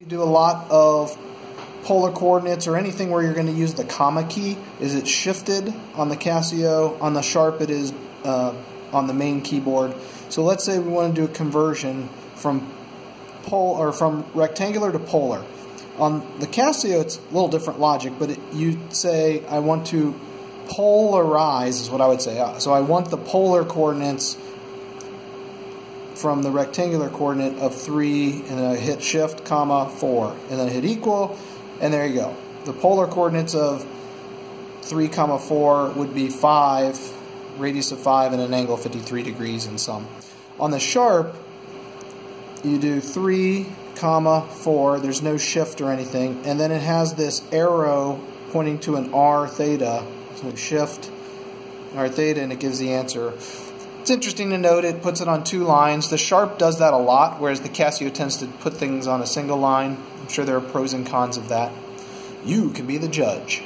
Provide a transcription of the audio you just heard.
You do a lot of polar coordinates or anything where you're going to use the comma key. Is it shifted on the Casio? On the Sharp, it is uh, on the main keyboard. So let's say we want to do a conversion from pole or from rectangular to polar. On the Casio, it's a little different logic, but it, you say I want to polarize is what I would say. Uh, so I want the polar coordinates from the rectangular coordinate of 3, and I hit shift, comma, 4, and then I hit equal, and there you go. The polar coordinates of 3, comma, 4 would be 5, radius of 5, and an angle of 53 degrees and some. On the sharp, you do 3, comma, 4, there's no shift or anything, and then it has this arrow pointing to an r theta, so shift, r theta, and it gives the answer. It's interesting to note it puts it on two lines. The Sharp does that a lot, whereas the Casio tends to put things on a single line. I'm sure there are pros and cons of that. You can be the judge.